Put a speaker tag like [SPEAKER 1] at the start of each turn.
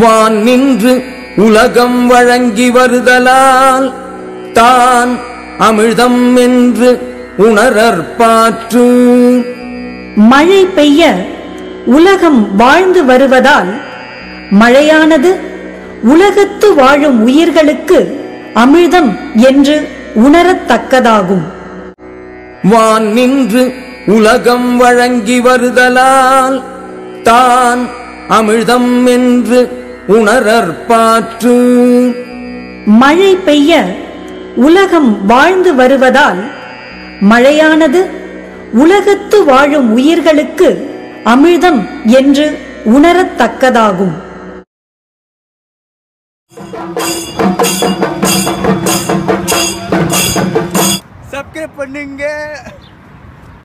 [SPEAKER 1] வான் நின்று உலகம் வழங்கி வருதலால் தான் அமிழ்தம் என்று உணரற்பாற்று
[SPEAKER 2] மழை பெய்ய உலகம் வாழ்ந்து வருவதால் மழையானது உலகத்து வாழும் உயிர்களுக்கு அமிழ்தம் என்று உணரத்தக்கதாகும்.
[SPEAKER 1] வான் நின்று உலகம் வழங்கி வருதலால் தான் அமிழ்தம் என்று உணரற்பாற்று
[SPEAKER 2] மழை பெய்ய உலகம் வாழ்ந்து வருவதால் மழையானது உலகத்து வாழும் உயிர்களுக்கு அமிழ்தம் என்று உணரத்தக்கதாகும்.
[SPEAKER 3] சப்ஸ்கிரைப் பண்ணுங்க.